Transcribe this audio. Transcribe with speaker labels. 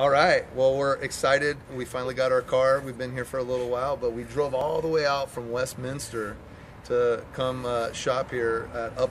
Speaker 1: All right. Well, we're excited. We finally got our car. We've been here for a little while, but we drove all the way out from Westminster to come uh, shop here at Up